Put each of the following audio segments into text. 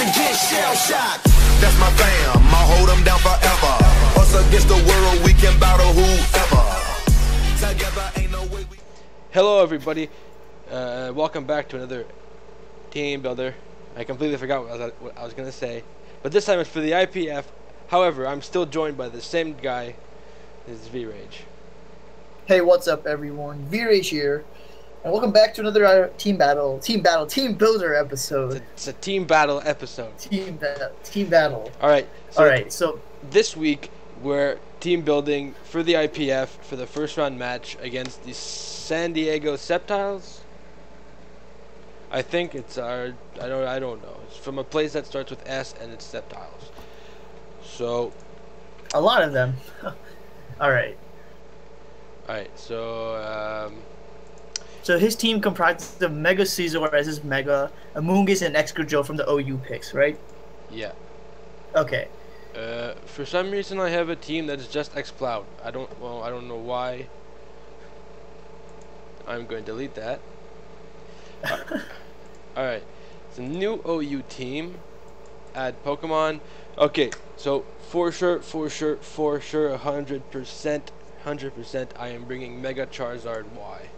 to get shell shocked. That's my fam, I'll hold them down forever. Us against the world, we can battle whoever. Together ain't no way we. Hello, everybody. Uh, welcome back to another team builder. I completely forgot what I was, what I was gonna say, but this time it's for the IPF. However, I'm still joined by the same guy. This is V Rage. Hey, what's up, everyone? VRH here, and welcome back to another uh, team battle, team battle, team builder It's episode. a, it's a team battle episode. Team ba- team battle. All right. So All right, so This week we're team building for the IPF for the first round match against the San Diego Sceptiles. I think it's our. I don't. I don't know. It's from a place that starts with S and it's Sceptiles. So a lot of them. All right, all right. So um, so his team comprises of Mega Scizor as his Mega, Amoonguss, and Excadrill from the OU picks, right? yeah. Okay. Uh, for some reason, I have a team that is just Exploud. I don't. Well, I don't know why. I'm going to delete that. All right. It's a new OU team. Add Pokemon. Okay. So for sure, for sure, for sure, hundred percent, hundred percent, I am bringing Mega Charizard Y.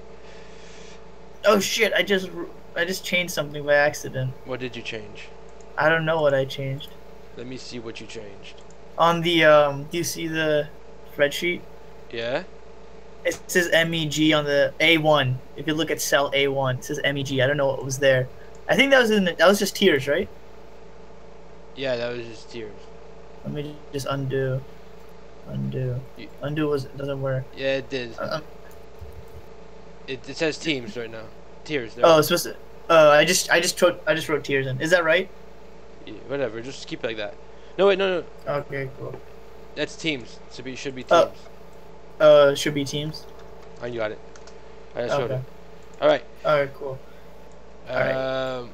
Oh shit! I just I just changed something by accident. What did you change? I don't know what I changed. Let me see what you changed. On the um, do you see the spreadsheet? Yeah. It says MEG on the A1. If you look at cell A1, it says MEG. I don't know what was there. I think that was in the, that was just tears, right? Yeah, that was just tears. Let me just undo. Undo. You- Undo was doesn't work. Yeah, it did. Uh, um, It, it says teams right now. Tears. there. oh, it's supposed to. Uh, I just I just wrote I just wrote tears in. Is that right? Yeah, whatever, just keep it like that. No, wait, no, no, Okay, cool. that's teams. Should be should be teams. Oh. Uh, should be teams. Oh, you got it. I just Okay. it. All right. All right, cool. Alright. Um,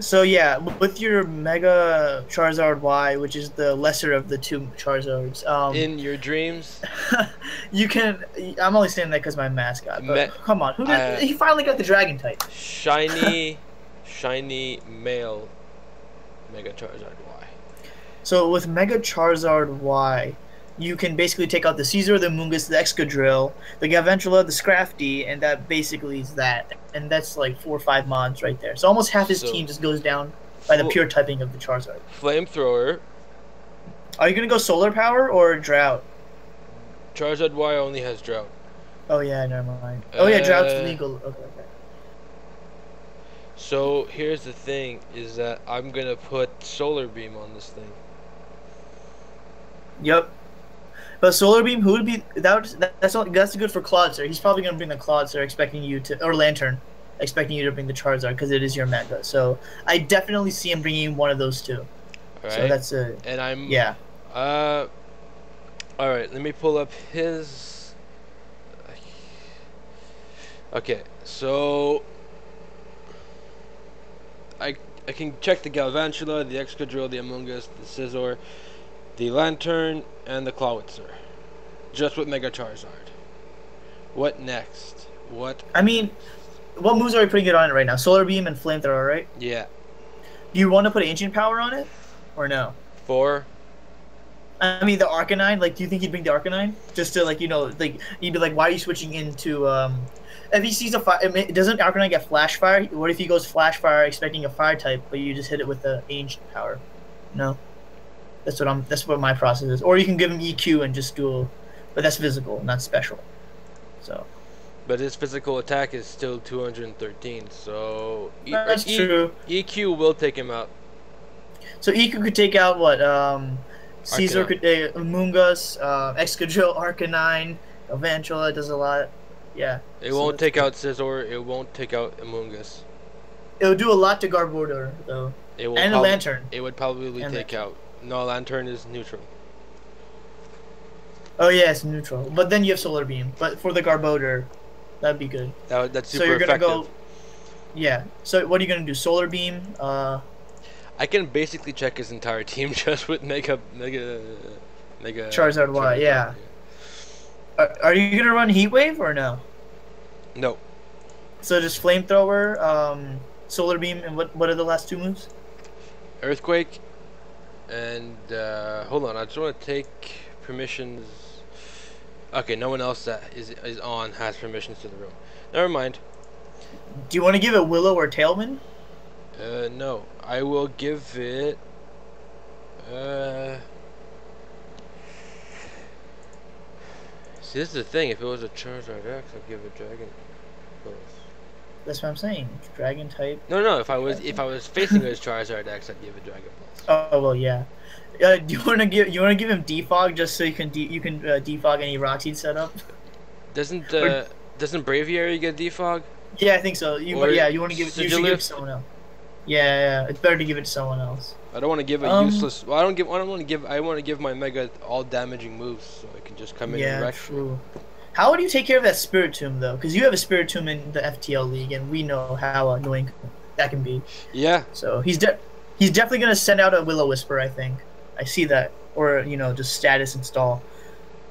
So yeah, with your Mega Charizard Y, which is the lesser of the two Charizards, um, in your dreams, you can. I'm only saying that because my mascot. But Me- come on, who did, I- he finally got the Dragon type. shiny, shiny male, Mega Charizard Y. So with Mega Charizard Y, you can basically take out the Scizor, the Mungus, the Excadrill, the Galvantula, the Scrafty, and that basically is that. And that's like four or five mods right there. So almost half his So- team just goes down by the pure typing of the Charizard. Flamethrower. Are you gonna go Solar Power or Drought? Charizard Y only has drought. Oh yeah, never mind. Oh yeah, Drought's Uh, legal. Okay, okay. So here's the thing: is that I'm gonna put Solar Beam on this thing. Yep. But Solar Beam, who would be that? would- that that's not, that's good for Claude, He's probably gonna bring the Claude, expecting you to or Lanturn, expecting you to bring the Charizard because it is your Mega. So I definitely see him bringing one of those two. All So right. that's a and I'm yeah. Uh, all right. Let me pull up his. Okay, so I I can check the Galvantula, the Excadrill, the Amoonguss, the Scizor, the Lanturn, and the Clawitzer, just with Mega Charizard. What next? What? I mean, what moves are we putting it on it right now? Solar Beam and Flamethrower, right? Yeah, Do you want to put Ancient Power on it, or no? four. I mean, the Arcanine. Like, do you think he'd bring the Arcanine just to like you know like you'd be like, why are you switching into um? If he sees a fire, doesn't Arcanine get Flash Fire? What if he goes Flash Fire expecting a Fire type, but you just hit it with the Ancient Power? No. That's what I'm. That's what my process is. Or you can give him EQ and just do, but that's physical, not special. So But his physical attack is still 213, so E- that's E- true. EQ will take him out. So EQ could take out what? Um, Scizor Arcanine. could uh, Mungus, uh, Excadrill, Arcanine, Avantula does a lot. Yeah. It So won't take out Scizor. It won't take out Amoonguss. It'll do a lot to Garbodor though, It will and a Lanturn. It would probably And take out. No, Lanturn is neutral. Oh yeah, it's neutral. But then you have Solar Beam. But for the Garbodor, that'd be good. That, that's super so you're gonna effective. go. Yeah. So what are you gonna do? Solar Beam. Uh, I can basically check his entire team just with Mega, Mega, Mega. Charizard Y, yeah. are, are you gonna run Heat Wave or no? No, So just Flamethrower, um, Solar Beam, and what what are the last two moves? Earthquake, and uh, hold on. I just want to take permissions. Okay, no one else that is is on has permissions to the room. Never mind. Do you want to give it Willow or Tailman? Uh, no, I will give it. Uh. See, this is the thing. If it was a Charizard X, I'd give it Dragon. That's what I'm saying. Dragon type. No, no. If I was if I was facing those Charizard X, I'd give a Dragon Pulse. Oh well, yeah. Uh, do you want to give you want to give him defog just so you can de- you can uh, defog any rock seed setup? Doesn't uh, doesn't Braviary get defog? Yeah, I think so. You Or yeah, you want to give it, you should give it to someone else. Yeah, yeah, it's better to give it to someone else. I don't want to give a Um, useless. Well, I don't give. I don't want to give. I want to give my Mega all damaging moves, so I can just come in and Yeah, wreck. true. How would you take care of that Spiritomb though? Because you have a Spiritomb in the FTL League, and we know how annoying that can be. Yeah, So he's de- he's definitely gonna send out a Willow Whisper. I think I see that, or you know, just status install.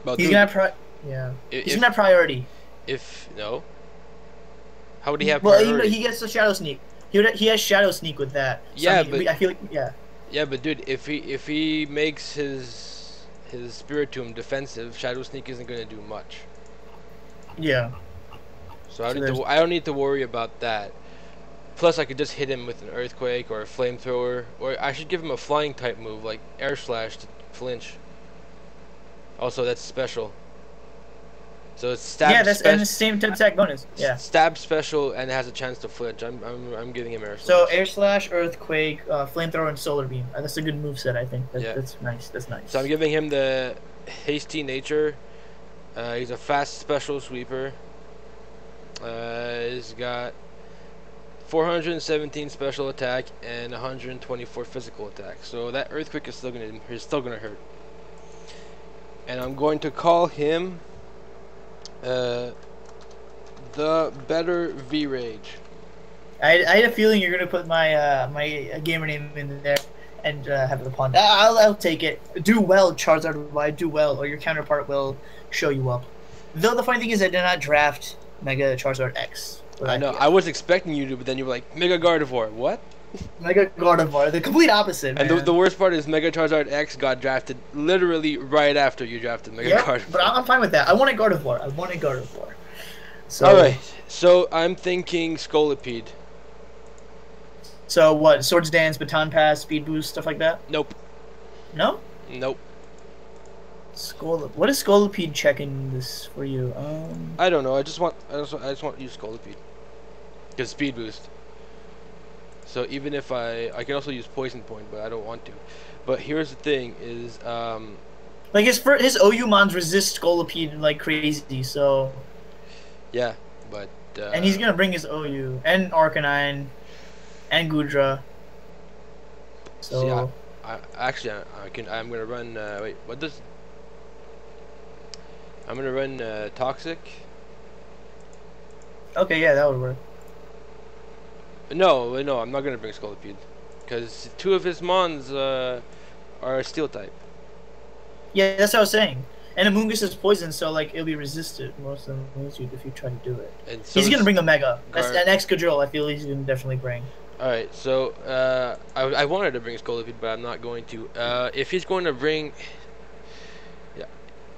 but He's dude, gonna have pri- yeah. i- He's if, gonna priority. if no, how would he have well, priority? he, he gets the Shadow Sneak. He would, he has Shadow Sneak with that. So Yeah, he- but- I feel like yeah. Yeah, but dude, if he if he makes his his Spiritomb defensive, Shadow Sneak isn't gonna do much. Yeah. So I don't, need to, I don't need to worry about that. Plus, I could just hit him with an Earthquake or a Flamethrower, or I should give him a Flying type move like Air Slash to flinch. Also, that's special. So it's stab. yeah, that's and the same type attack bonus. Yeah. Stab special and has a chance to flinch. I'm I'm, I'm giving him Air Slash. So air slash, earthquake, uh, flamethrower, and solar beam. Uh, that's a good move set. I think. That's, Yeah. that's nice. That's nice. So I'm giving him the hasty nature. Uh, he's a fast special sweeper. Uh, he's got 417 special attack and 124 physical attack. So that earthquake is still gonna is still gonna hurt. And I'm going to call him uh, the better V Rage. I, I had a feeling you're gonna put my uh, my uh, gamer name in there and uh, have the upon. I'll, I'll take it. Do well, Charizard Y. Do well, or your counterpart will show you up. Though the funny thing is, I did not draft Mega Charizard X. I know. I was expecting you to, but then you were like Mega Gardevoir. What? Mega Gardevoir, the complete opposite. And the, the worst part is Mega Charizard X got drafted literally right after you drafted Mega Yep, Gardevoir. but I'm fine with that. I want a Gardevoir. I want a Gardevoir. So, All right, so I'm thinking Scolipede. So what? Swords Dance, Baton Pass, Speed Boost, stuff like that. Nope, No. nope. Scol- what is Scolipede checking this for you? Um, I don't know. I just want I just want, I just want to use Scolipede. Cause speed boost. So even if I I can also use Poison Point, but I don't want to. But here's the thing: is um like his fir- his OU mons resist Scolipede like crazy. So yeah, but uh, and he's gonna bring his OU and Arcanine and Goodra. So See, I- I actually I, I can I'm gonna run. Uh, wait, what does? I'm gonna run uh, Toxic. okay, yeah, that would work. No, no, I'm not gonna bring Scolipede, because two of his mons uh, are Steel type. Yeah, that's what I was saying. And Amoonguss is poison, so like it'll be resisted most of the moves you if you try to do it. And so he's gonna bring a Mega. That's an Excadrill. I feel he's gonna definitely bring. All right, so uh, I, I wanted to bring Scolipede, but I'm not going to. Uh, if he's going to bring, yeah,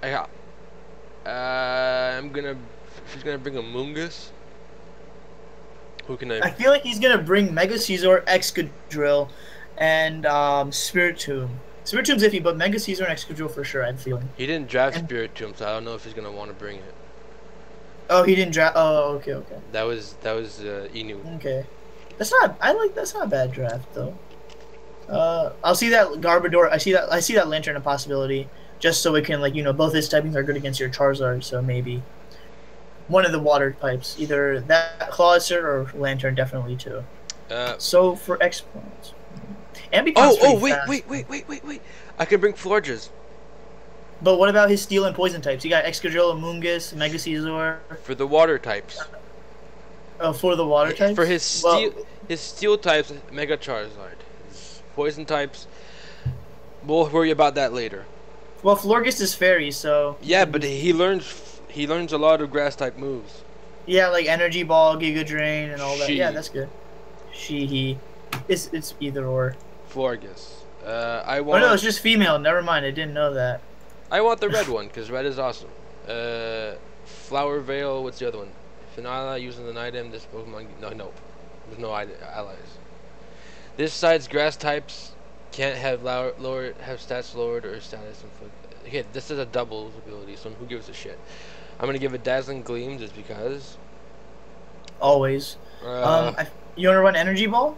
I got. Uh, I'm gonna. If he's gonna bring a Mungus, who can I? I feel like he's gonna bring Mega Scizor, Excadrill, and um, Spiritomb. Spirit Tomb's iffy, but Mega Scizor and Excadrill for sure. I'm feeling. He didn't draft and- Spiritomb, so I don't know if he's gonna want to bring it. Oh, he didn't draft. Oh, okay, okay, That was that was uh, Inu. okay. That's not. I like. That's not a bad draft though. Uh, I'll see that Garbodor. I see that. I see that Lanturn a possibility, just so it can like you know both his typings are good against your Charizard. So maybe one of the water types, either that Clawitzer or Lanturn, definitely too. Uh, So for X points. Ambicon's oh oh wait fast. wait wait wait wait wait! I can bring Florges But what about his steel and poison types? You got Excadrill, Amoonguss, Mega Scizor. for the water types. Oh, for the water types. For his Well, steel, his steel types, Mega Charizard. His poison types, we'll worry about that later. well, Florges is fairy, so Yeah, but he learns he learns a lot of grass type moves. yeah, like Energy Ball, Giga Drain, and all that. Yeah, that's good. She, he, it's it's either or. Florges. Uh, I want. Oh no, it's just female. Never mind. I didn't know that. I want the red one because red is awesome. Uh, Flower Veil. What's the other one? Finala using an item. This Pokemon. No, no. There's no allies. This side's grass types can't have lower, lower have stats lowered or status inflict. Okay, this is a doubles ability, so who gives a shit? I'm gonna give it Dazzling Gleam just because. Always. Uh, Um, I, you want to run energy ball?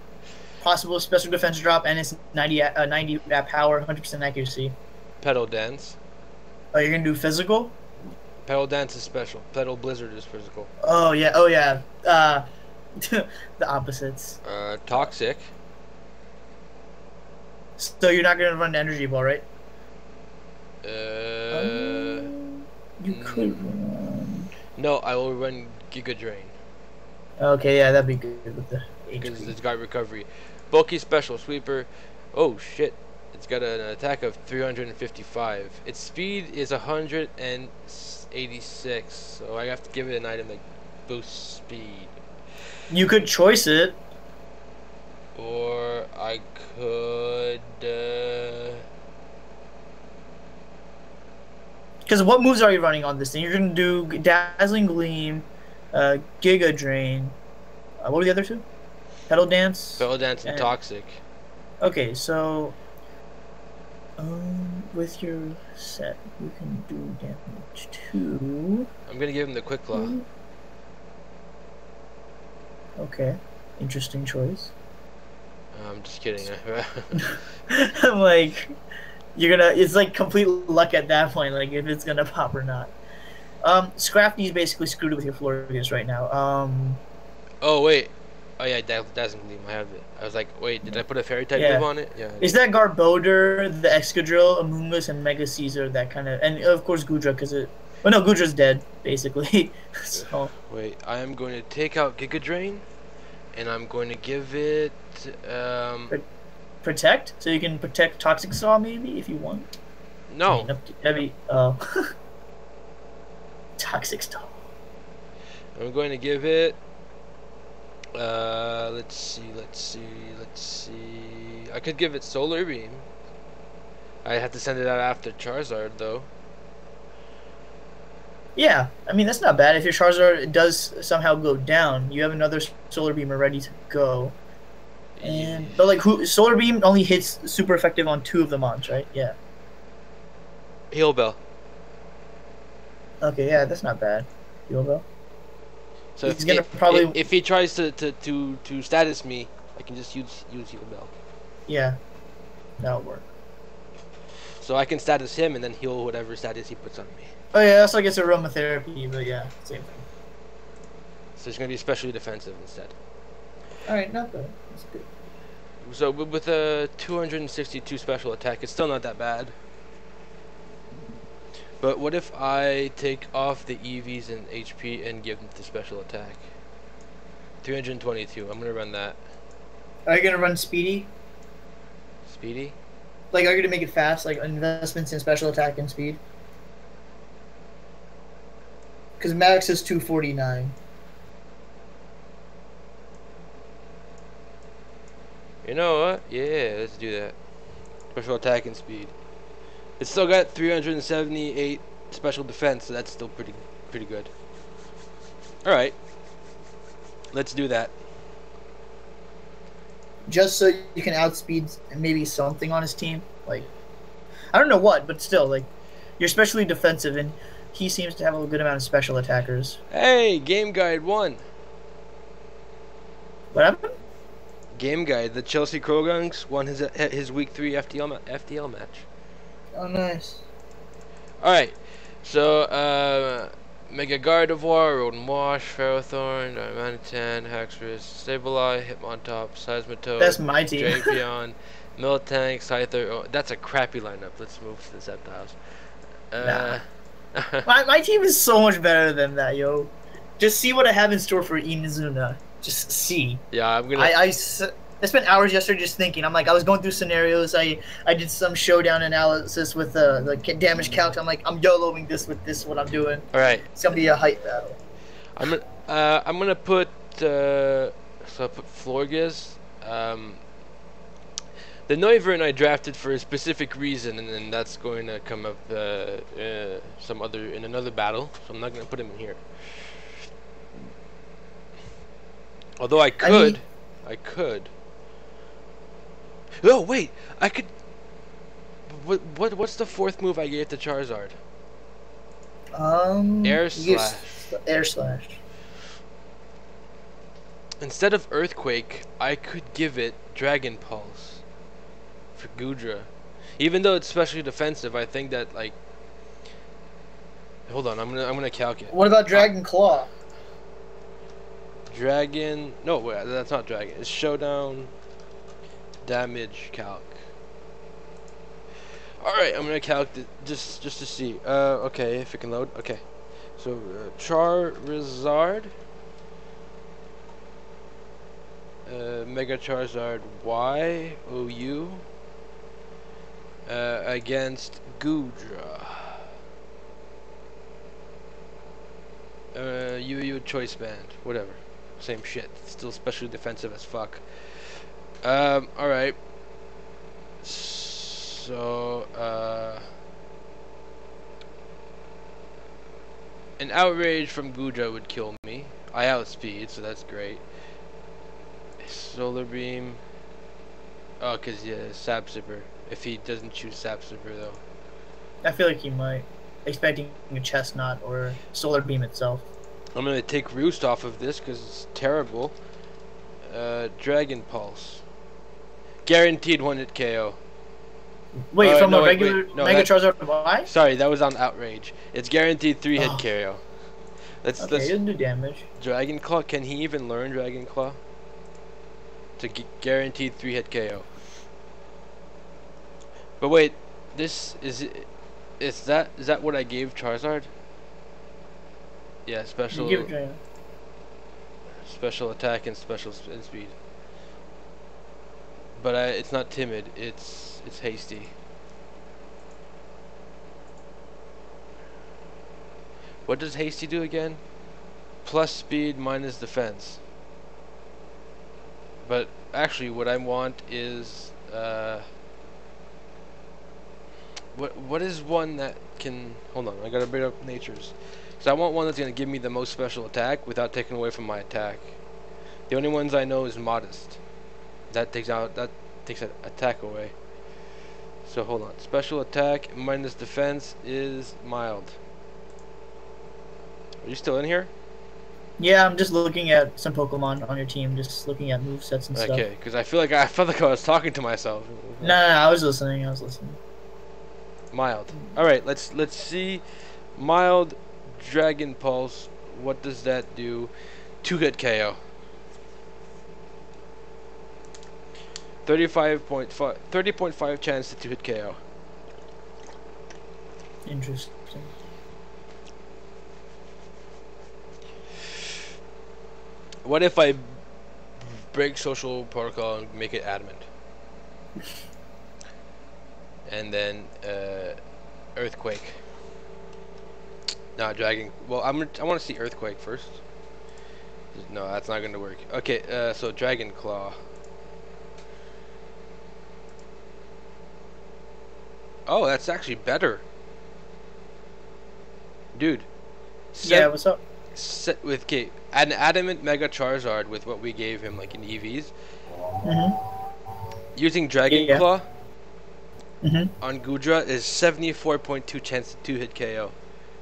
Possible special defense drop, and it's 90 uh, 90 at power, 100% accuracy. Petal Dance. Oh, you're gonna do physical? Petal Dance is special. Petal Blizzard is physical. Oh yeah, oh yeah. Uh, the opposites. Uh, Toxic. So you're not gonna run energy ball, right? Uh, Um, you could run. no, I will run Giga Drain. Okay, yeah, that'd be good with the because it's got recovery. Bulky special sweeper. Oh shit! It's got an attack of 355. Its speed is 186, so I have to give it an item that boosts speed. You could choice it. Or I could. Uh, Because what moves are you running on this thing? You're gonna do Dazzling Gleam, uh, Giga Drain. Uh, what were the other two? Petal Dance. Petal Dance and And- Toxic. Okay, so um, with your set, you can do damage to. I'm gonna give him the Quick Claw. Okay, interesting choice. I'm just kidding. I'm like, you're gonna. It's like complete luck at that point, like if it's gonna pop or not. Um, Scrafty's basically screwed with your Florges right now. Um, oh wait. Oh yeah, Dazzling Gleam. I have it. I was like, wait, did I put a Fairy type Yeah. move on it? Yeah. Is that Garbodor, the Excadrill, Amoonguss, and Mega Scizor that kind of, and of course Goodra, because it. Well, no, Goodra's dead basically. so Wait, I am going to take out Giga Drain, and I'm going to give it. Um, protect, so you can protect Toxic Saw maybe if you want. no, That'd be oh. Toxic Saw. I'm going to give it. Uh, let's see, let's see, let's see. I could give it Solar Beam. I have to send it out after Charizard, though. Yeah, I mean that's not bad. If your Charizard does somehow go down, you have another Solar Beam ready to go. And but like who Solar Beam only hits super effective on two of the mons, right? Yeah. Heal Bell. Okay, yeah, that's not bad. Heal Bell. So He's if, gonna if, probably- if, if he tries to, to, to, to status me, I can just use use Heal Bell. Yeah, that'll work. So I can status him and then heal whatever status he puts on me. Oh yeah, that's like it's aromatherapy, but yeah, same thing. So it's gonna be especially defensive instead. All right, not bad. That's good. So with a 262 special attack, it's still not that bad. But what if I take off the EVs and HP and give them the special attack? 322. I'm gonna run that. Are you gonna run Speedy? Speedy. Like, are you gonna make it fast? Like investments in special attack and speed? Because Max is two forty nine. You know what? Yeah, let's do that. Special attack and speed. It's still got 378 special defense, so that's still pretty pretty good. All right. Let's do that. just so you can outspeed maybe something on his team. Like, I don't know what, but still, like, you're especially defensive, and he seems to have a good amount of special attackers. Hey, game guide one. What happened? Game guide. The Chelsea Croagunks won his his week three FTL ma- FTL match. Oh, nice. All right. So uh, Mega Gardevoir, Rotom Wash, Ferrothorn, Diamantine, Haxorus, Sableye, Hitmontop, Seismitoad, That's my team. Drapion, Miltank, Scyther. Oh, that's a crappy lineup. Let's move to the Sceptiles. Uh, my, my team is so much better than that, yo. Just see what I have in store for Inazuna. Just see. yeah, I'm gonna. I, I s- I spent hours yesterday just thinking. I'm like, I was going through scenarios. I I did some showdown analysis with uh, the damage count. I'm like, I'm YOLOing this with this. What I'm doing. all right. It's gonna be a hype battle. I'm gonna. Uh, I'm gonna put. Uh, so I put Florges. Um, the Noivern I drafted for a specific reason, and then that's going to come up uh, uh, some other in another battle. So I'm not going to put him in here. Although I could, I, could. Oh wait, I could. What what what's the fourth move I gave to Charizard? Um. Air slash. Air slash. Instead of Earthquake, I could give it Dragon Pulse for Goodra. Even though it's specially defensive, I think that like. Hold on, I'm gonna I'm gonna calculate. What about Dragon Claw? Dragon. No, wait, that's not Dragon. It's Showdown. Damage calc. All right, I'm gonna calc just just to see. Uh, okay, if it can load. Okay, so uh, Charizard. Uh, Mega Charizard Y O U. Uh, against Goodra. Uh, you choice band, whatever, same shit. Still specially defensive as fuck. Um, all right. So, uh, an outrage from Goodra would kill me. I outspeed, so that's great. Solar beam. Oh, cause yeah, Sap Sipper. If he doesn't choose Sap Sipper though. I feel like he might. Expecting a chestnut or solar beam itself. I'm gonna take Roost off of this because it's terrible. Uh, Dragon Pulse. Guaranteed one hit KO. Wait, Oh, from no, a wait, wait, regular no, Mega Charizard Y? Sorry, that was on Outrage. It's guaranteed three hit Oh. KO. Let's Okay, let's it'll do damage. Dragon Claw. Can he even learn Dragon Claw? To guaranteed three hit KO. But wait, this is it. Is that is that what I gave Charizard? Yeah, special You give it special attack and special sp- and speed. But I, it's not timid. It's it's hasty. What does hasty do again? Plus speed minus defense. But actually, what I want is uh, what what is one that can hold on? I gotta bring up natures. So I want one that's gonna give me the most special attack without taking away from my attack. The only ones I know is modest. That takes out that takes an attack away. So hold on. Special attack minus defense is mild. Are you still in here? Yeah, I'm just looking at some Pokemon on your team, just looking at movesets and stuff. Okay, because I feel like I felt like I was talking to myself. No, no, no, I was listening. I was listening. Mild. All right, let's let's see. Mild Dragon Pulse. What does that do? Two hit KO. 35.5 30.5 chance to hit KO. Interesting. What if I break social protocol and make it adamant? and then uh, earthquake. Not dragon. Well, I'm. I want to see earthquake first. No, that's not going to work. Okay, uh, so dragon claw. Oh, that's actually better. Dude. yeah, what's up? set with okay, an adamant mega Charizard with what we gave him like in EVs, Mm-hmm. using Dragon Yeah. Claw Mm-hmm. on Goodra is 74.2 chance to two hit KO.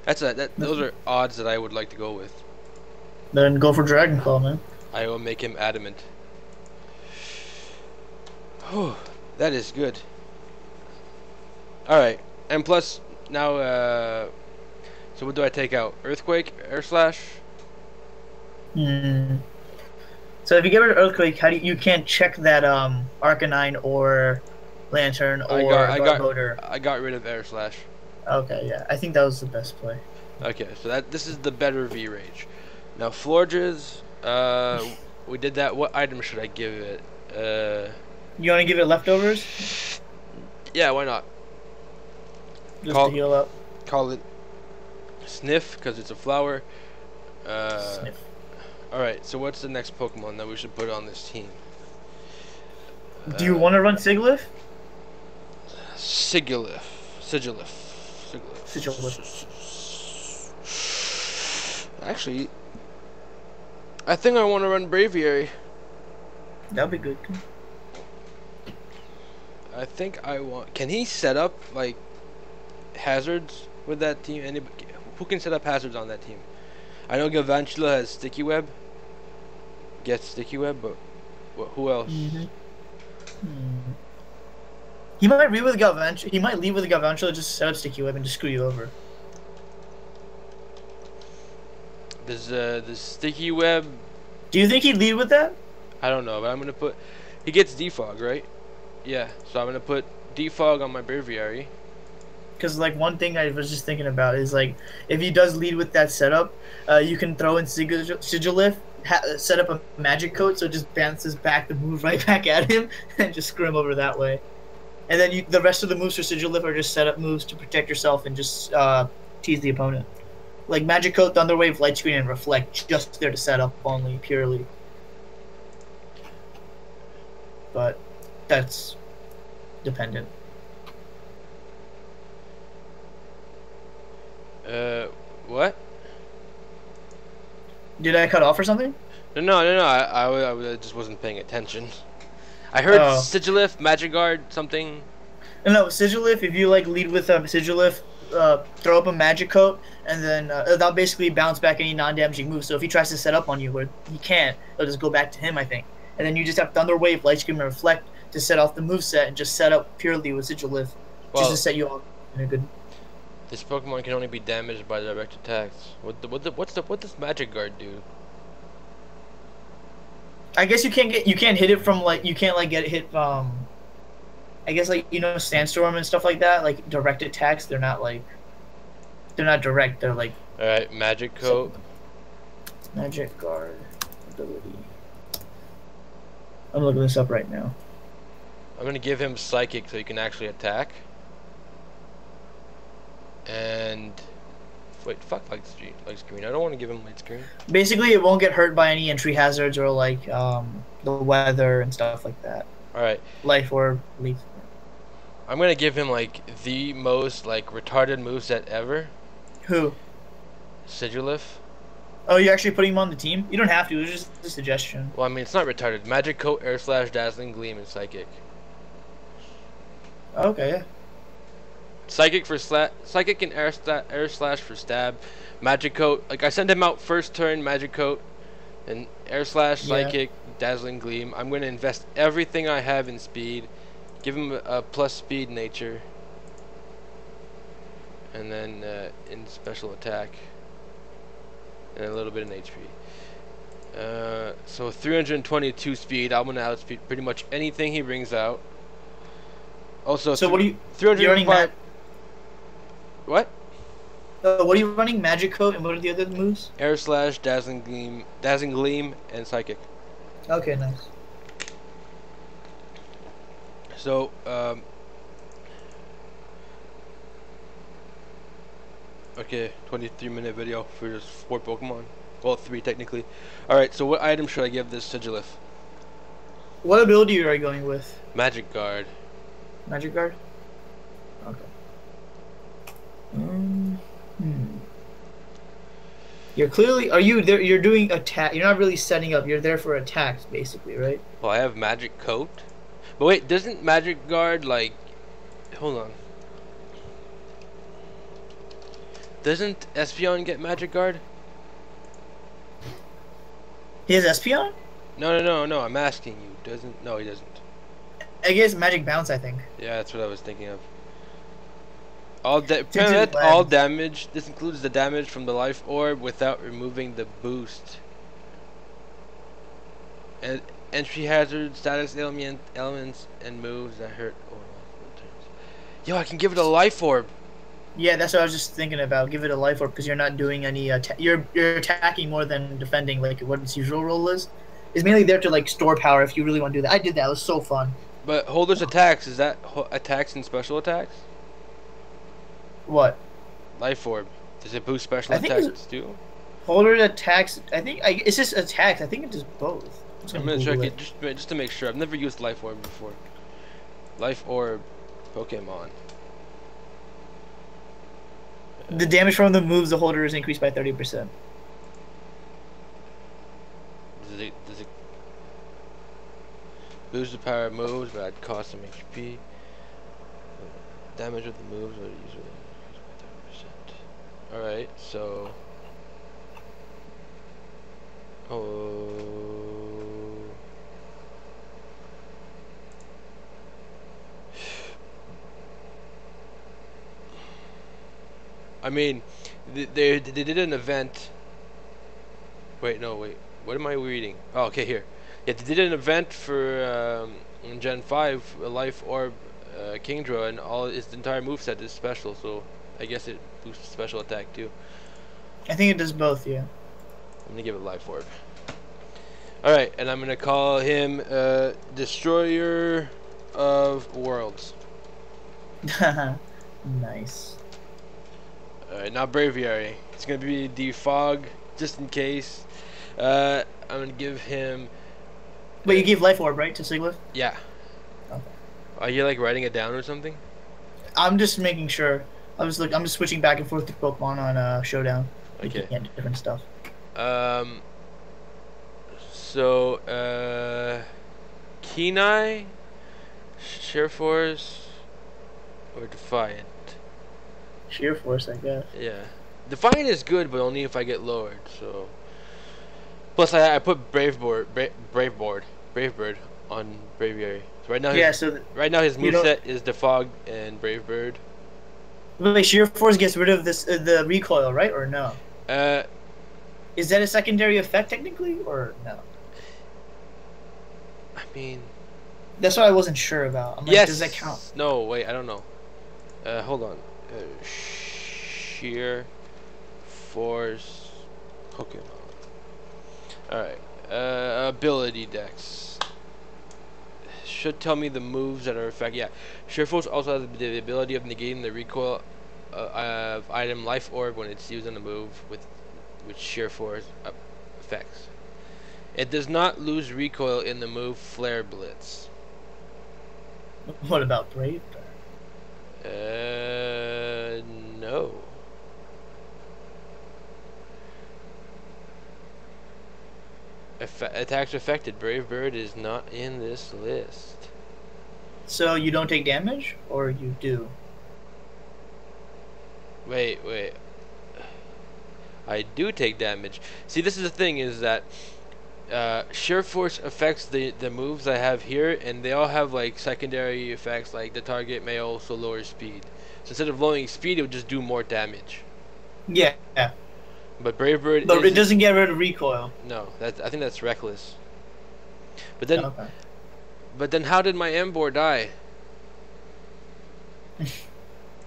That's a, that. Those are odds that I would like to go with. Then go for Dragon Claw, man. I will make him adamant. Whew, that is good. All right, and plus now, uh, so what do I take out? Earthquake, Air Slash. Hmm. So if you get rid of Earthquake, how do you, you can't check that um Arcanine or Lanturn or I got, I got, I got rid of Air Slash. Okay, yeah, I think that was the best play. Okay, so that this is the better V Rage. Now Florges, uh, we did that. What item should I give it? Uh, You want to give it leftovers yeah, why not? Just Call- to heal up? Call it Sniff because it's a flower. Uh, Sniff. all right. So what's the next Pokemon that we should put on this team? Do you Uh, want to run Sigilyph? Sigilif. Sigilyph. Sigilyph. Actually, I think I want to run Braviary. That'd be good. I think I want. Can he set up like hazards with that team? Anybody who can set up hazards on that team? I know Galvantula has sticky web. Gets sticky web, but wh- who else? Mm-hmm. Hmm. He might leave with Galvantula. He might leave with Galvantula just set up Sticky Web and just screw you over. Does uh, the sticky web? Do you think he'd lead with that? I don't know, but I'm gonna put. He gets defog, right? Yeah. So I'm gonna put defog on my Braviary. Because like one thing I was just thinking about is like if he does lead with that setup, uh, you can throw in Sigil- Sigilyph, ha- set up a magic coat so it just bounces back the move right back at him and just screw him over that way. And then you, the rest of the moves for Sigilyph are just setup moves to protect yourself and just uh, tease the opponent. Like Magic Coat, Thunderwave, Light Screen, and Reflect, just there to set up only, purely. But that's dependent. Uh, what? Did I cut off or something? No, no, no, no. I, I, I just wasn't paying attention. I heard Oh. Sigilyph, Magic Guard, something. No, Sigilyph, if you like lead with um, Sigilyph, uh, throw up a magic coat, and then uh, that'll basically bounce back any non-damaging moves. So if he tries to set up on you, where he can't, it'll just go back to him, I think. And then you just have Thunder Wave, Light Screen, and Reflect to set off the move set and just set up purely with Sigilyph, just to set you up in a good. This Pokemon can only be damaged by direct attacks. What the, what the, what's the, what does Magic Guard do? I guess you can't get you can't hit it from like you can't like get hit um. I guess like you know sandstorm and stuff like that like direct attacks they're not like. They're not direct. They're like All right, Magic Coat. Magic Guard ability. I'm looking this up right now. I'm gonna give him Psychic so he can actually attack. And wait, fuck light screen. Light screen. I don't want to give him light screen. Basically, it won't get hurt by any entry hazards or like um, the weather and stuff like that. All right, Life orb, leaf. I'm gonna give him like the most like retarded moveset ever. Who? Sigilyph. Oh, you're actually putting him on the team? You don't have to. It was just a suggestion. Well, I mean, it's not retarded. Magic Coat, Air Slash, Dazzling Gleam, and Psychic. Okay, yeah. Psychic for sla- Psychic and Air, Air Slash for stab. Magic Coat, like I sent him out first turn. Magic Coat, and Air Slash, Yeah. Psychic, Dazzling Gleam. I'm gonna invest everything I have in speed. Give him a, plus speed nature, and then uh, in special attack, and a little bit in HP. Uh, so 322 speed. I'm gonna outspeed pretty much anything he brings out. Also, So what are you? 305 You're running mag- What? uh, What are you running? Magic coat and what are the other moves? Air slash, dazzling gleam, dazzling gleam, and psychic. Okay, nice. So, um, okay, 23 minute video for just four Pokemon. Well, three technically. All right. So, what item should I give this Sigilyph? What ability are you going with? Magic Guard. Magic guard. Okay. Um, hmm. You're clearly. Are you there? You're doing attack. You're not really setting up. You're there for attacks, basically, right? Well, I have Magic Coat. But wait, doesn't Magic Guard like? Hold on. Doesn't Espeon get Magic Guard? He has Espeon. No, no, no, no. I'm asking you. Doesn't? No, he doesn't. I guess Magic Bounce. I think. Yeah, that's what I was thinking of. All da- that all um, damage. This includes the damage from the life orb without removing the boost. And entry hazard, status element, elements, and moves that hurt. or multiple turns. Yo, I can give it a life orb. Yeah, that's what I was just thinking about. Give it a life orb because you're not doing any. You're you're attacking more than defending, like what its usual role is. It's mainly there to like store power if you really want to do that. I did that. It was so fun. But holders attacks is that ho- attacks and special attacks? What? Life orb. Does it boost special I think it's- attacks too? Holder attacks. I think I, it's just attacks. I think it does both. Just I'm gonna check it just, just to make sure. I've never used Life Orb before. Life Orb Pokemon. The damage from the moves the holder is increased by 30%. Does it, does it boost the power of moves but add cost some HP? Damage with the moves or usually increased by 30%. Alright, so. Oh. I mean, th- they they did an event. Wait, no, wait. What am I reading? Oh, okay, here. Yeah, they did an event for um, Gen Five, Life Orb uh, Kingdra, and all its entire moveset is special. So I guess it boosts special attack too. I think it does both, yeah. I'm gonna give it Life Orb. All right, and I'm gonna call him uh, Destroyer of Worlds. nice. Alright, now Braviary. It's gonna be Defog, just in case. Uh, I'm gonna give him. But you gave Life Orb, right, to Sigilyph? Yeah. Okay. Are you like writing it down or something? I'm just making sure. I was like, I'm just switching back and forth to Pokemon on uh, Showdown. Okay. At different stuff. Um. So, uh. Kenai, Sheer Force, or Defiant? Sheer Force, I guess. Yeah. Defiant is good, but only if I get lowered, so. Plus, I, I put Braveboard, Bra- Brave Bird on Braviary. So right now, his, Yeah, so th- right now his You know- moveset is Defog and Bravebird. Wait, Sheer Force gets rid of this uh, the recoil, right, or no? Uh, Is that a secondary effect technically, or no? I mean, That's what I wasn't sure about. I'm like, yes. does that count? No, wait, I don't know. Uh, hold on. Uh, sheer force Pokemon. Alright. Uh, ability dex. Should tell me the moves that are effect. Yeah. Sheer force also has the ability of negating the recoil uh, of item life orb when it's used on a move with with sheer force uh, effects. It does not lose recoil in the move Flare Blitz. What about Brave? Uh, no. Attacks affected. Brave Bird is not in this list. So you don't take damage, or you do? Wait, wait. I do take damage. See, this is the thing: is that uh, sheer force affects the the moves I have here, and they all have like secondary effects, like the target may also lower speed. So instead of lowering speed, it would just do more damage. Yeah, yeah. But Brave Bird but it doesn't get rid of recoil. No, that I think that's reckless. But then, Okay. but then, how did my Emboar die?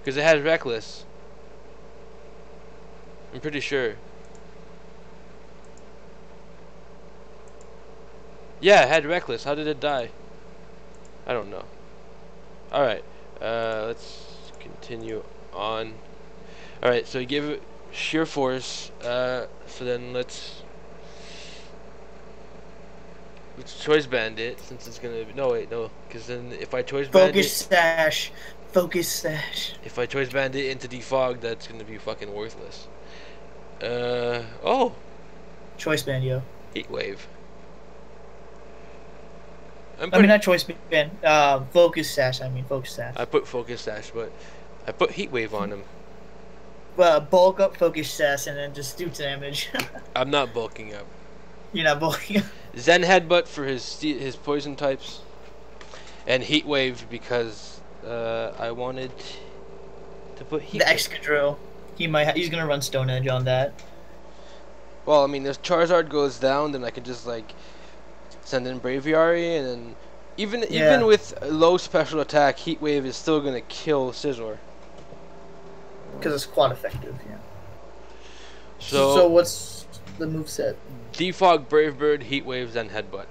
Because it has reckless. I'm pretty sure. Yeah, it had reckless. How did it die? I don't know. All right, uh, let's continue on. All right, so gave it sheer force. Uh, so then let's let's choice bandit since it's gonna be, no wait no because then if I choice Focus bandit stash. Focus stash. if I choice bandit into defog that's gonna be fucking worthless. Uh oh Choice band, yo. heat wave. I'm I mean, not choice band. Uh, focus stash. I mean, focus stash. I put focus sash but I put heat wave on him. Uh, bulk up focus stash and then just do damage. I'm not bulking up. You're not bulking up. Zen headbutt for his his poison types, and heat wave because uh, I wanted to put heat. The. Excadrill. He might. Ha- he's gonna run Stone Edge on that. Well, I mean, if Charizard goes down, then I could just like send in Braviary, and then even Yeah. even with low special attack, Heat Wave is still gonna kill Scizor. Because it's quad effective. Yeah. So, so what's the move set? Defog, Brave Bird, Heat Waves, and Headbutt.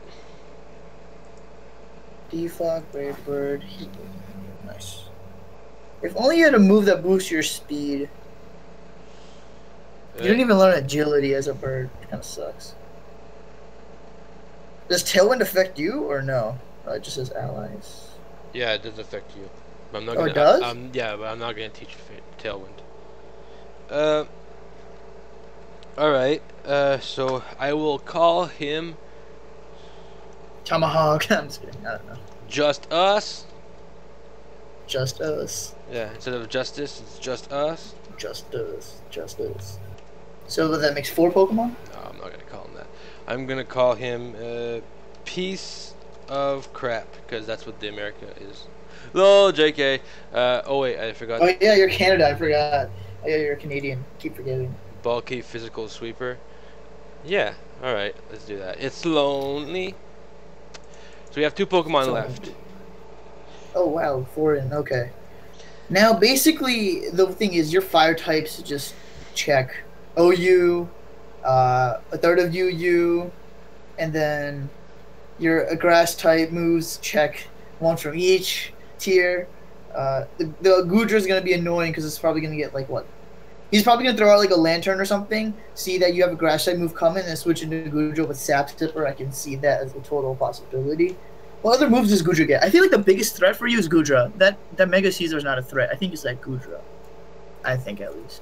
Defog, Brave Bird, Heat Wave. Nice. If only you had a move that boosts your speed. You Uh, didn't even learn agility as a bird. Kind of sucks. Does Tailwind affect you or no? Uh, it just says allies. Yeah, it does affect you. But I'm not Oh, gonna. it does? Um, yeah, but I'm not gonna teach Tailwind. Uh. All right. Uh, so I will call him Tomahawk. I'm just kidding. I don't know. just us. Just us. Yeah, instead of justice, it's just us. Just us. Just us. So that makes four Pokemon? No, I'm not gonna call him that. I'm gonna call him uh, piece of crap because that's what the America is. Lol, JK. Uh, oh wait, I forgot. Oh yeah, you're Canada. I forgot. Oh yeah, you're a Canadian. Keep forgetting. Bulky physical sweeper. Yeah. All right, let's do that. It's lonely. So we have two Pokemon So- left. Oh wow, four in, Okay. Now basically the thing is your fire types just check OU, uh, a third of UU, and then your a grass type moves check one from each tier. Uh, the, the Goodra is gonna be annoying because it's probably gonna get like what? He's probably gonna throw out like a Lanturn or something. See that you have a grass type move coming and switch into Goodra with Sap Sipper. I can see that as a total possibility. What other moves does Goodra get? I feel like the biggest threat for you is Goodra. That that Mega Scizor is not a threat. I think it's that Goodra. I think at least.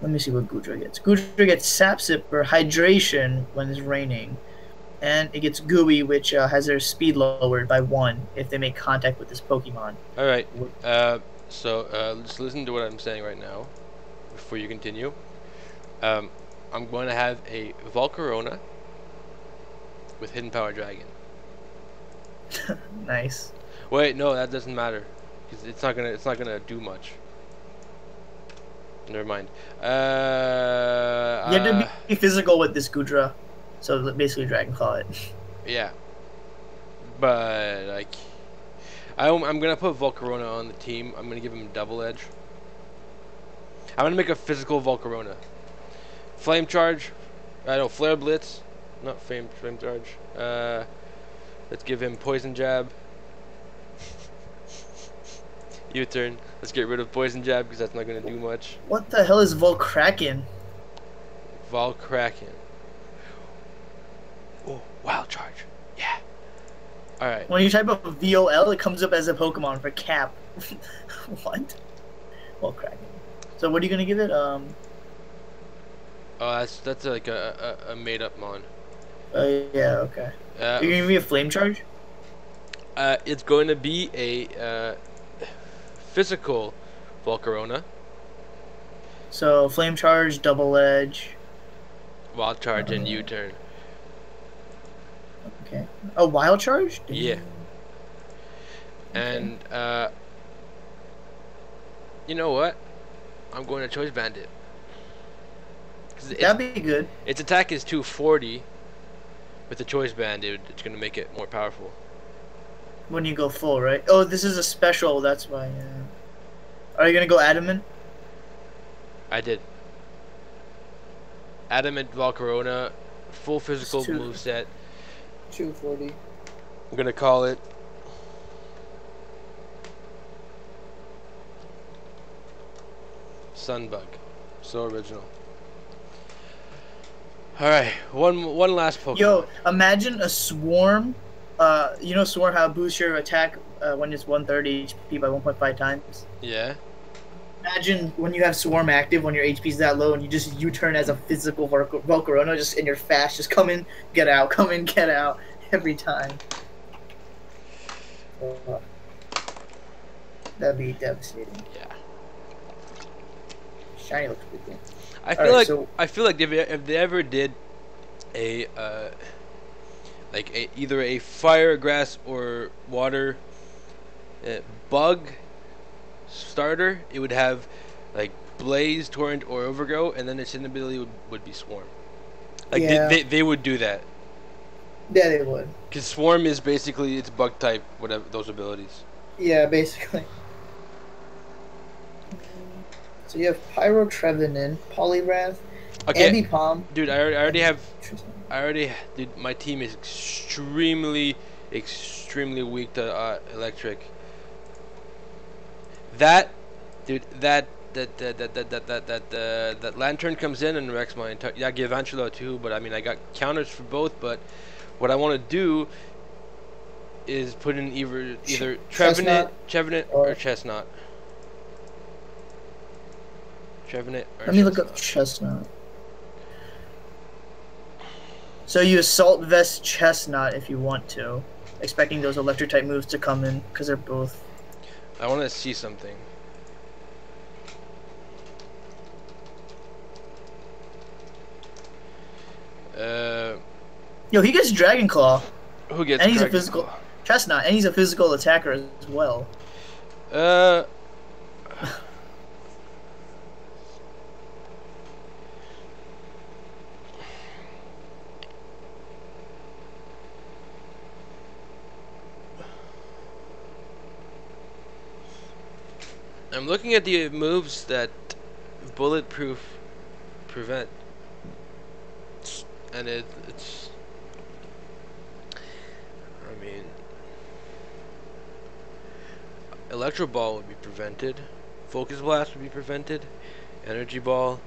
Let me see what Goodra gets. Goodra gets Sap Sipper, Hydration when it's raining, and it gets Gooey, which uh, has their speed lowered by one if they make contact with this Pokemon. All right. Uh, so uh, just listen to what I'm saying right now, before you continue. Um, I'm going to have a Volcarona with Hidden Power Dragon. Nice. Wait, no, that doesn't matter, it's not gonna it's not gonna do much. Never mind. Uh, You have uh, to be physical with this Goodra, so basically Dragon Claw it. yeah, but like, I'm I'm gonna put Volcarona on the team. I'm gonna give him double edge. I'm gonna make a physical Volcarona. Flame charge, I know flare blitz, not flame flame charge. Uh, let's give him poison jab. U-turn. Let's get rid of poison jab because that's not gonna do much. What the hell is Volkraken? Volkraken. Oh, wild charge. Yeah. All right. When you type up VOL, it comes up as a Pokemon for Cap. what? Well, Volkraken. So what are you gonna give it? Um. Oh, that's that's like a a, a made up mon. Uh, yeah. Okay. Uh, You're gonna give me a flame charge? uh, it's going to be a uh, physical Volcarona. So flame charge, double edge. Wild charge and U-turn. Okay. Oh, a wild charge? Damn. Yeah. And uh, you know what? I'm going to choice bandit. That'd be good. Its attack is 240. With the choice bandit, it's going to make it more powerful. When you go full, right? Oh, this is a special. That's why. Yeah. Are you going to go adamant? I did. Adamant Volcarona, full physical move set. 240. I'm going to call it. Sunbug. So original. All right, one one last Pokemon. Yo, imagine a swarm. Uh, you know swarm how it boosts your attack uh, when it's 130 HP by 1.5 times. Yeah. Imagine when you have swarm active when your HP is that low and you just U-turn as a physical Volc- Volcarona, just in your fast, just come in, get out, come in, get out every time. Uh, that'd be devastating. Yeah. Shiny looks pretty cool. I feel Alright, like so- I feel like if, if they ever did a uh, like a, either a fire, grass, or water uh, bug starter, it would have like blaze, torrent, or overgrow, and then its ability would, would be swarm. Like Yeah. they, they they would do that Yeah, they would. because swarm is basically its bug type, whatever those abilities. Yeah, basically. So you have Pyro Trevenant, Poliwrath, Okay, Ambipom. dude, I, alre- I already have I already, dude, my team is extremely, extremely weak to uh, electric. That, dude, that, that, that, that, that, that, that, that, uh, that Lanturn comes in and wrecks my entire. Yeah, Galvantula too, but I mean, I got counters for both, but What I want to do is put in either either Trevenant, Trevenant, or, or- Chesnaught. Trevenant or Let me look up Chesnaught. Chesnaught. So you assault vest Chesnaught if you want to, expecting those electric type moves to come in because they're both. I want to see something. Uh, Yo, he gets dragon claw, who gets And he's a physical- Claw? Chesnaught, and he's a physical attacker as well. Uh. I'm looking at the moves that bulletproof prevent, and it, it's. I mean, Electro Ball would be prevented. Focus Blast would be prevented. Energy Ball,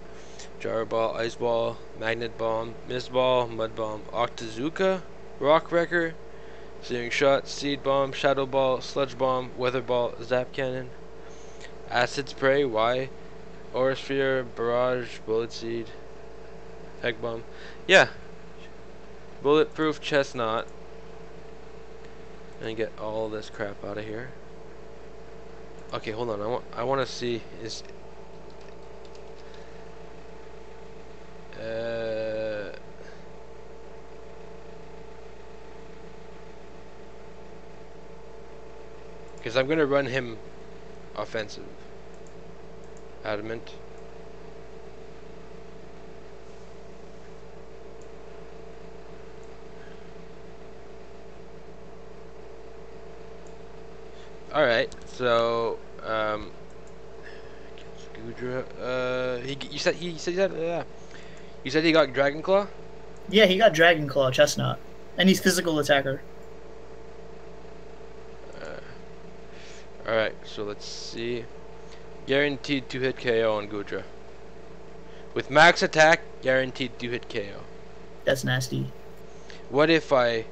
Gyro Ball, Ice Ball, Magnet Bomb, Mist Ball, Mud Bomb, Octazooka, Rock Wrecker, Searing Shot, Seed Bomb, Shadow Ball, Sludge Bomb, Weather Ball, Zap Cannon, Acid Spray, Y, Aura Sphere, Barrage, Bullet Seed, Egg Bomb. Yeah. Bulletproof Chesnaught. And get all this crap out of here. Okay, hold on. I want I want to see is uh because I'm gonna run him offensive. Adamant. All right, so um, uh, he you said he said that uh, you said he got Dragon Claw. Yeah, he got dragon claw Chesnaught, and he's physical attacker. Uh, all right, so let's see. Guaranteed to hit KO on Goodra. With max attack, guaranteed to hit KO. That's nasty. What if I?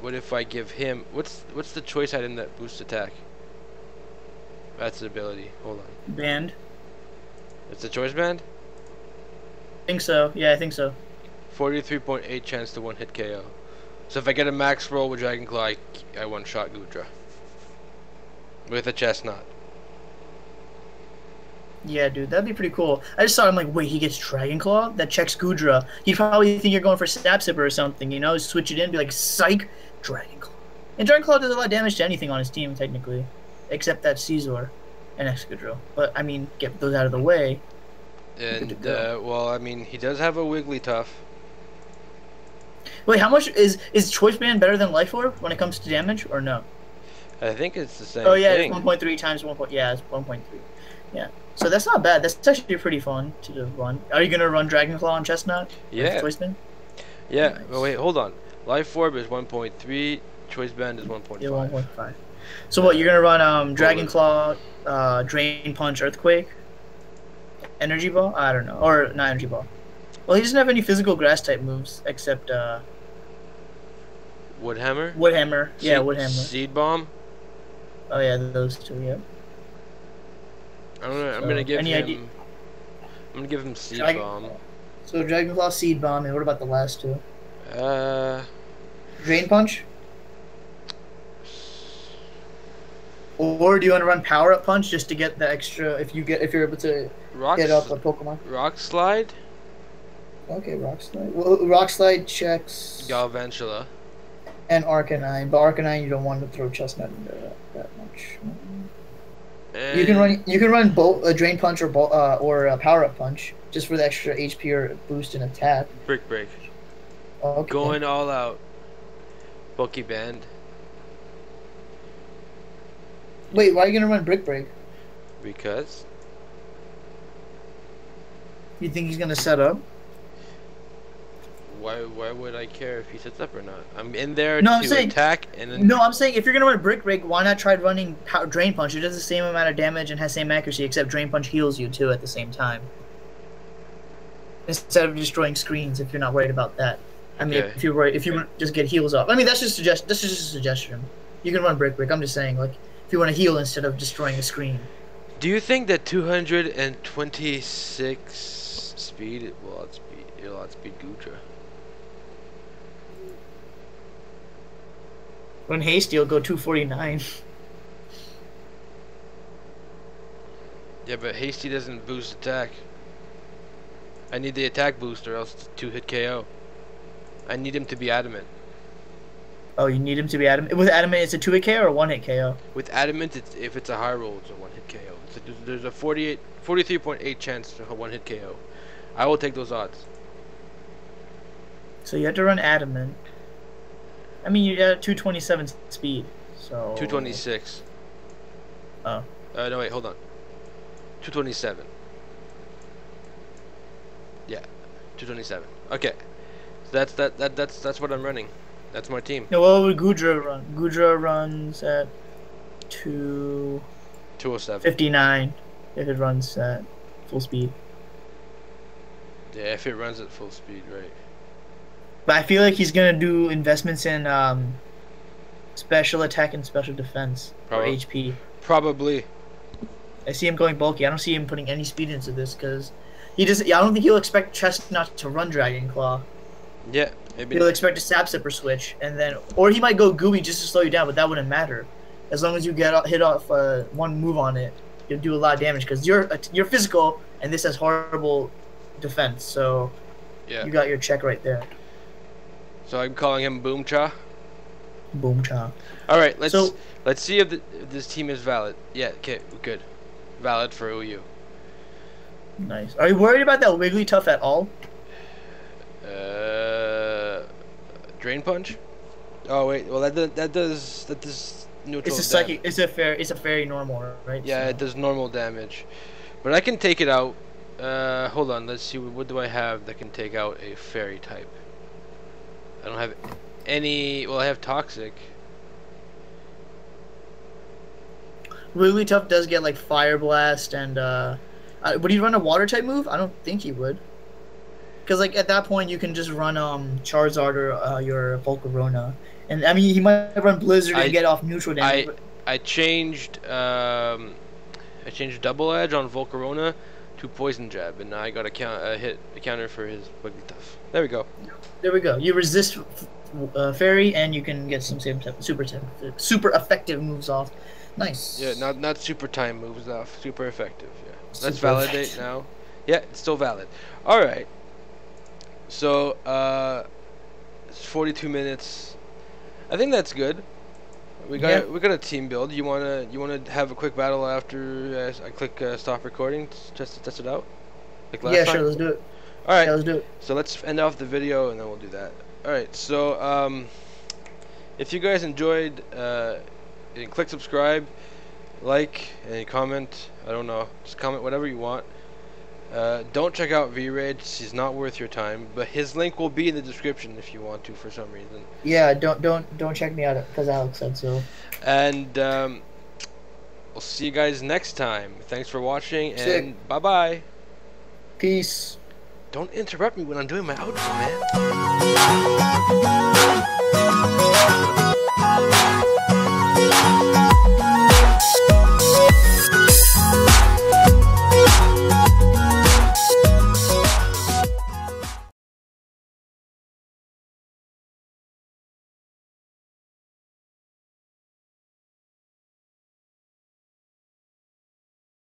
What if I give him? What's what's the choice item that boosts attack? That's the ability. Hold on. Band. It's the choice band. I think so. Yeah, I think so. 43.8 chance to one hit KO. So if I get a max roll with Dragon Claw, I, I one shot Goodra. With a Chesnaught. Yeah, dude, that'd be pretty cool. I just saw him like, wait, he gets Dragon Claw? That checks Goodra. He'd probably think you're going for Sap Sipper or something, you know? Switch it in, be like, psych, Dragon Claw. And Dragon Claw does a lot of damage to anything on his team, technically. Except that Scizor and Excadrill. But, I mean, get those out of the way. And, uh, well, I mean, he does have a Wigglytuff. Wait, how much is is Choice Band better than Life Orb when it comes to damage, or no? I think it's the same Oh, yeah, thing. it's 1.3 times 1. Point, yeah, it's 1.3. Yeah. So that's not bad. That's actually pretty fun to run. Are you going to run Dragon Claw on Chesnaught? Yeah, Choice Band? yeah. Nice. But wait, hold on. Life Orb is 1.3, Choice Band is 1.5. Yeah, 1.5. So what? You're gonna run um Dragon Claw, uh, Drain Punch, Earthquake, Energy Ball. I don't know, or not Energy Ball. Well, he doesn't have any physical grass type moves except uh Woodhammer? Woodhammer. Yeah, Woodhammer. Seed Bomb? Oh yeah, those two. Yeah. I'm gonna, I'm So, gonna give any him... idea- I'm gonna give him Seed Dragon- Bomb. So Dragon Claw, Seed Bomb, and what about the last two? Uh... Drain Punch. Or do you want to run Power Up Punch just to get the extra? If you get, if you're able to Rock, get up a Pokemon. rock Slide? Okay, Rock Slide. Well, Rock Slide checks. Galvantula. and Arcanine, but Arcanine you don't want to throw Chesnaught into that, that much. You can run you can run both a Drain Punch or bol- uh, or a Power Up Punch just for the extra HP or boost in attack. Brick Break. Okay. Going all out. Bulky Band. Wait, why are you gonna run Brick Break? Because You think he's gonna set up? Why why would I care if he sets up or not? I'm in there No, to I'm saying- attack and then No, I'm saying if you're gonna run Brick Break, why not try running Drain Punch? It does the same amount of damage and has same accuracy, except Drain Punch heals you too at the same time. Instead of destroying screens, if you're not worried about that. I mean, Okay. if you were if you to just get heals off. I mean, that's just suggest. This is just a suggestion. You can run brick break. I'm just saying, like, if you want to heal instead of destroying a screen. Do you think that 226 speed will outspeed it'll outspeed Goodra? When hasty, you'll go 249. Yeah, but Hasty doesn't boost attack. I need the attack boost or else it's two hit KO. I need him to be adamant. Oh, you need him to be adamant. With adamant, it's a two hit KO or a one hit KO. With adamant, it's, if it's a high roll, it's a one hit KO. It's a, there's a 48, 43.8 chance to a one hit KO. I will take those odds. So you have to run adamant. I mean, you're at 227 speed. So 226. Oh. Uh, no, wait, hold on. 227. Yeah, 227. Okay. So that's that, that that's that's what I'm running. That's my team. No, what would Goodra run? Goodra runs at 259 207. 59 if it runs at full speed. Yeah, if it runs at full speed, right. But I feel like he's gonna do investments in um, special attack and special defense or HP. Probably. I see him going bulky. I don't see him putting any speed into this because he just. Yeah, I don't think he'll expect Chesnaught to run Dragon Claw. Yeah, maybe. He'll expect a Sap Sipper switch, and then, or he might go Gooey just to slow you down, but that wouldn't matter. As long as you get hit off uh, one move on it, you'll do a lot of damage because you're you're physical, and this has horrible defense. So Yeah. you got your check right there. So I'm calling him Boom Cha. Boom cha. All right, let's So- let's see if, the, if this team is valid. Yeah, okay, good. Valid for OU. Nice. Are you worried about that Wigglytuff at all? Uh, drain punch. Oh wait, well that does, that does that does neutral. It's a damage. psychic. It's a fair. It's a very normal, right? Yeah, So- it does normal damage, but I can take it out. Uh, hold on, let's see. What do I have that can take out a fairy type? I don't have any. Well, I have toxic. Wigglytuff does get like Fire Blast and uh, uh, would he run a Water type move? I don't think he would. Because like at that point you can just run um Charizard or uh, your Volcarona, and I mean he might run Blizzard I- and get off neutral damage. I- but- I changed. Um, I changed double edge on Volcarona to poison jab, and now I got a count a hit a counter for his Wigglytuff. There we go. There we go. You resist uh, Fairy and you can get some same super super effective moves off. Nice. Yeah, not not super time moves off. Super effective. Yeah. Let's validate effective. now. Yeah, it's still valid. All right. So uh, it's 42 minutes. I think that's good. We got Yeah. we got a team build. You wanna you wanna have a quick battle after uh, I click uh, stop recording just to test it out? Like last Yeah, time. sure. Let's do it. All right. Yeah, let's do it. So let's end off the video and then we'll do that. Alright, so um, if you guys enjoyed, uh, click subscribe, like, and comment. I don't know, just comment whatever you want. Uh, don't check out V-Rage, he's not worth your time, but his link will be in the description if you want to for some reason. Yeah, don't don't don't check me out because Alex said so. And um, we'll see you guys next time. Thanks for watching, Sick. and bye-bye. Peace. Don't interrupt me when I'm doing my outro, man.